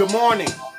Good morning.